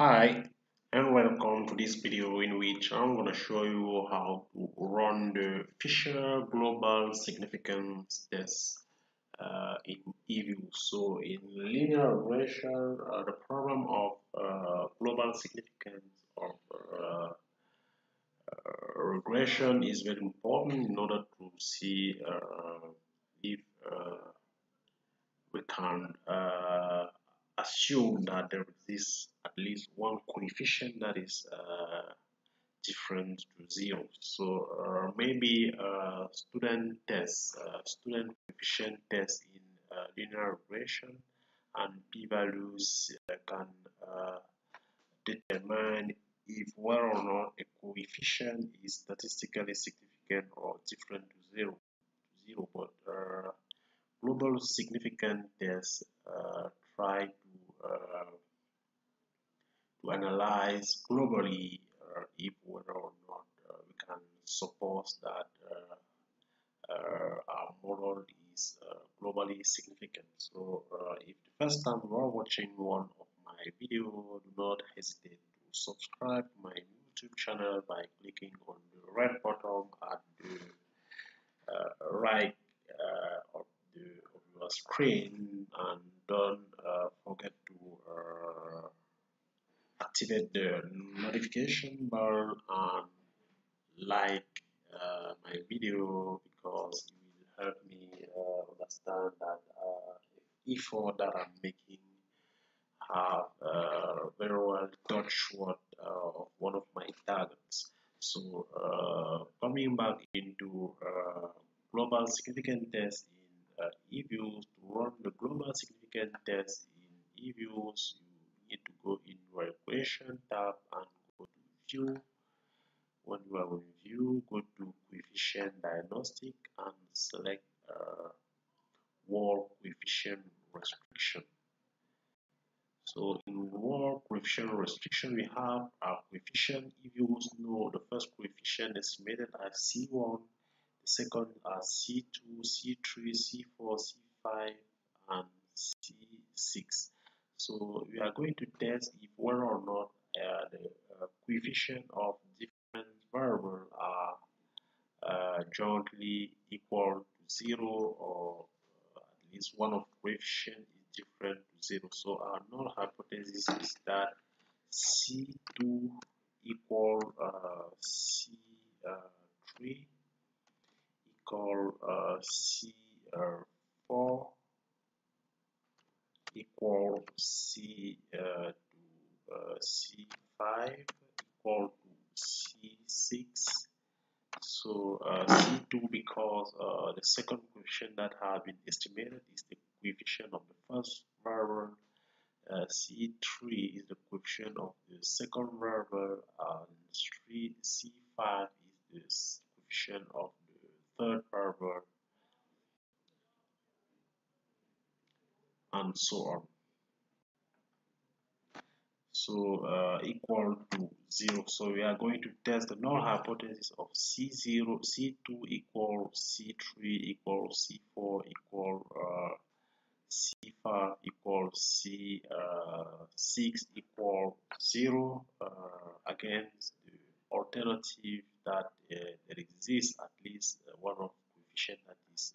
Hi and welcome to this video in which I'm going to show you how to run the Fisher Global Significance Test uh, in eView. So in linear regression, uh, the problem of uh, global significance of uh, uh, regression is very important in order to see uh, if we can assume that there exists at least one coefficient that is uh, different to zero. So uh, maybe a student test, student coefficient test in uh, linear regression and p-values uh, can uh, determine if whether or not a coefficient is statistically significant or different to zero. To zero, but global significant tests try uh, to analyze globally uh, if whether or not uh, we can suppose that our model is globally significant. So if the first time you are watching one of my video, do not hesitate to subscribe to my YouTube channel by clicking on the red button at the uh, right uh, of, the, of your screen and don't uh, forget to uh, activate the notification bell and like uh, my video because it will help me uh, understand that uh, effort that I'm making have uh, very well touched what uh, one of my targets. So uh, coming back into uh, global significant test in uh, to run the global significant test in eViews, you need to go in tab and go to view. When you are in view, go to coefficient diagnostic and select uh, Wald coefficient restriction. So in Wald coefficient restriction, we have our coefficient. If you know the first coefficient estimated as C1, the second as C2, C3, C4, C5, and C6. So we are going to test if whether or not uh, the uh, coefficient of different variables are uh, jointly equal to zero or uh, at least one of coefficient is different to zero. So our null hypothesis is that C2 equal uh, C3 equal uh, C4 equal C uh, to uh, C5 equal to C6 so uh, C2 because uh, the second coefficient that have been estimated is the coefficient of the first variable uh, C3 is the coefficient of the second variable and C5 is the coefficient of the third variable and so on. So uh, equal to 0 so we are going to test the null hypothesis of c0 c2 equal c3 equal c4 equal uh, c5 equal c6 uh, equal 0 uh, against the alternative that uh, there exists at least one of the coefficient that is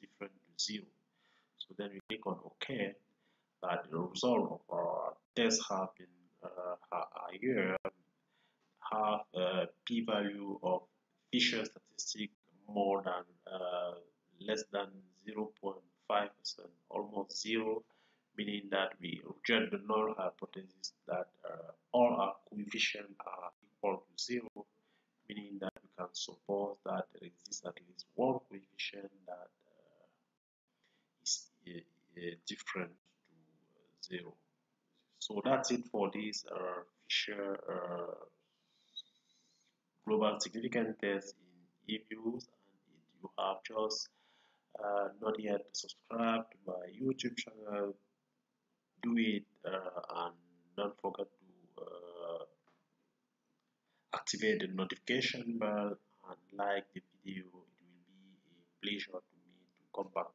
different to 0 then we click on OK. That the result of our test have been uh, here have a p-value of Fisher statistic more than uh, less than 0.5 percent, almost zero, meaning that we reject the null hypothesis that uh, all our coefficients are equal to zero, meaning that we can suppose that there exists at least one coefficient that different to zero. So that's it for this uh, Fisher uh, global significant test in eViews and if you have just uh, not yet subscribed to my YouTube channel do it uh, and don't forget to uh, activate the notification bell and like the video it will be a pleasure to me to come back